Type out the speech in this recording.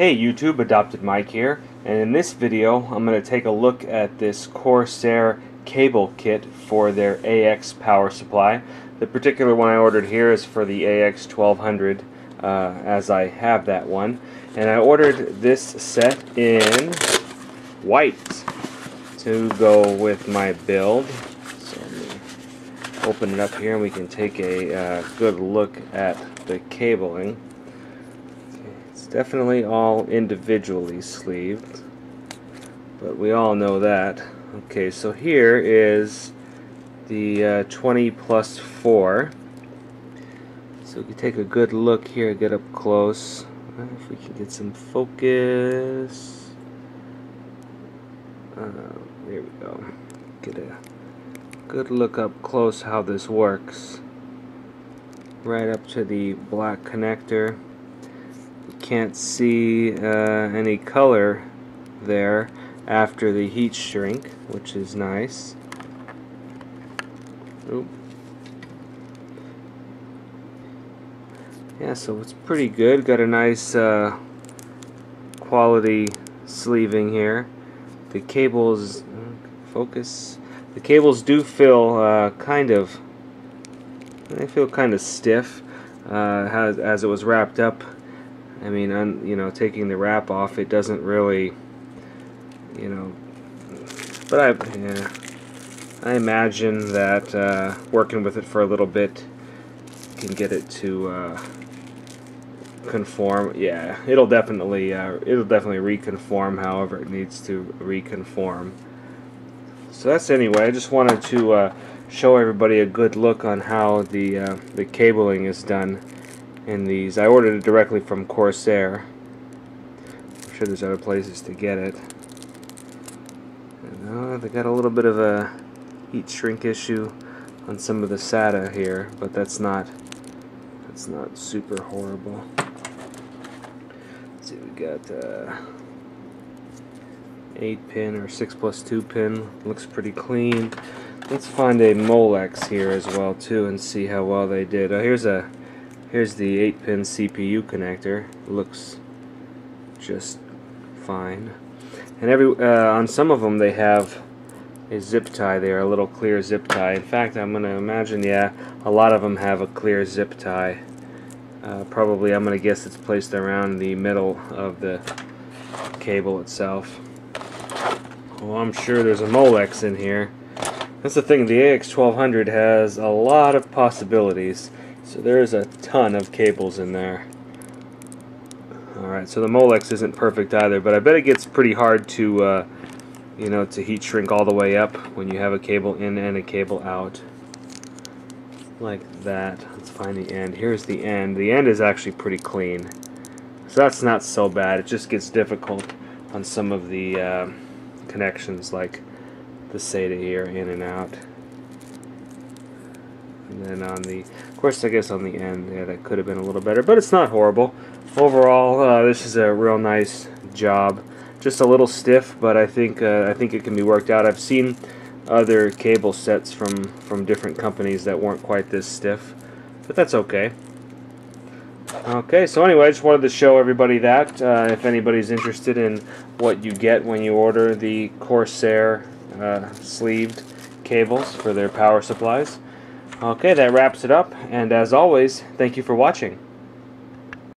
Hey YouTube, Adopted Mike here, and in this video I'm going to take a look at this Corsair cable kit for their AX power supply. The particular one I ordered here is for the AX1200 uh, as I have that one. And I ordered this set in white to go with my build. So let me open it up here and we can take a uh, good look at the cabling. Definitely all individually sleeved, but we all know that. Okay, so here is the uh, 20 plus 4. So we can take a good look here, get up close. If we can get some focus. Uh, there we go. Get a good look up close how this works. Right up to the black connector. Can't see uh, any color there after the heat shrink, which is nice. Oop. Yeah, so it's pretty good. Got a nice uh, quality sleeving here. The cables, focus. The cables do feel uh, kind of, they feel kind of stiff uh, as, as it was wrapped up. I mean, un, you know, taking the wrap off, it doesn't really, you know, but I, yeah, I imagine that uh, working with it for a little bit can get it to uh, conform. Yeah, it'll definitely uh, it'll definitely reconform however it needs to reconform. So that's anyway. I just wanted to uh, show everybody a good look on how the uh, the cabling is done in these. I ordered it directly from Corsair. I'm sure there's other places to get it. And, uh, they got a little bit of a heat shrink issue on some of the SATA here, but that's not that's not super horrible. Let's see, we got uh, 8 pin or 6 plus 2 pin, looks pretty clean. Let's find a Molex here as well too and see how well they did. Oh, here's a here's the 8 pin CPU connector. Looks just fine. And every uh, on some of them they have a zip tie there, a little clear zip tie. In fact, I'm going to imagine, yeah, a lot of them have a clear zip tie. Uh, probably, I'm going to guess it's placed around the middle of the cable itself. Well, I'm sure there's a Molex in here. That's the thing, the AX1200 has a lot of possibilities. So there's a ton of cables in there. Alright, so the Molex isn't perfect either, but I bet it gets pretty hard to uh, you know, to heat shrink all the way up when you have a cable in and a cable out. Like that. Let's find the end. Here's the end. The end is actually pretty clean. So that's not so bad. It just gets difficult on some of the uh, connections like the SATA here, in and out. And then on the, of course, I guess on the end, yeah, that could have been a little better, but it's not horrible. Overall, uh, this is a real nice job just a little stiff, but I think uh, I think it can be worked out. I've seen other cable sets from from different companies that weren't quite this stiff, but that's okay. Okay, so anyway, I just wanted to show everybody that uh, if anybody's interested in what you get when you order the Corsair uh, sleeved cables for their power supplies. Okay, that wraps it up, and as always, thank you for watching.